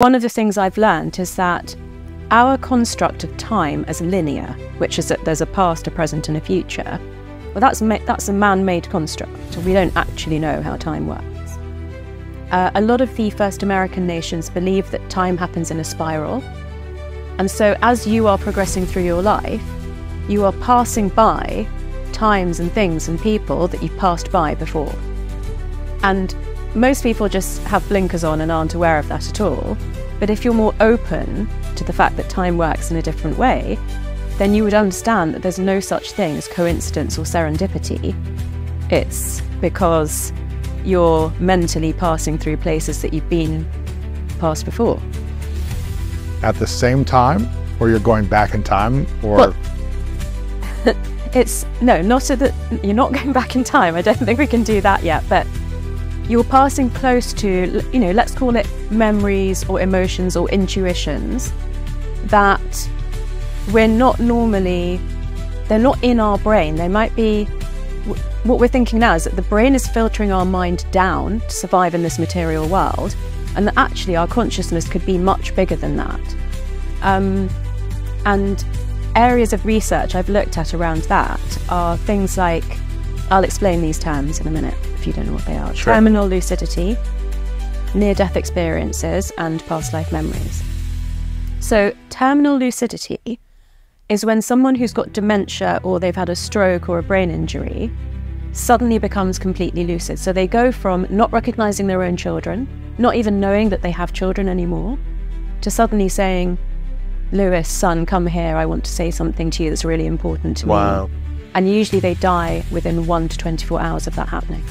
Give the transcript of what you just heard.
One of the things I've learned is that our construct of time as linear, which is that there's a past, a present, and a future, well, that's, that's a man made construct. We don't actually know how time works. Uh, a lot of the first American nations believe that time happens in a spiral. And so, as you are progressing through your life, you are passing by times and things and people that you've passed by before. And most people just have blinkers on and aren't aware of that at all. But if you're more open to the fact that time works in a different way, then you would understand that there's no such thing as coincidence or serendipity. It's because you're mentally passing through places that you've been past before. At the same time, or you're going back in time, or well, it's no, not at the. You're not going back in time. I don't think we can do that yet, but you're passing close to, you know, let's call it memories or emotions or intuitions that we're not normally, they're not in our brain. They might be, what we're thinking now is that the brain is filtering our mind down to survive in this material world, and that actually our consciousness could be much bigger than that. Um, and areas of research I've looked at around that are things like, I'll explain these terms in a minute if you don't know what they are. Sure. Terminal lucidity, near death experiences, and past life memories. So, terminal lucidity is when someone who's got dementia or they've had a stroke or a brain injury suddenly becomes completely lucid. So, they go from not recognizing their own children, not even knowing that they have children anymore, to suddenly saying, Lewis, son, come here. I want to say something to you that's really important to wow. me. And usually they die within one to 24 hours of that happening.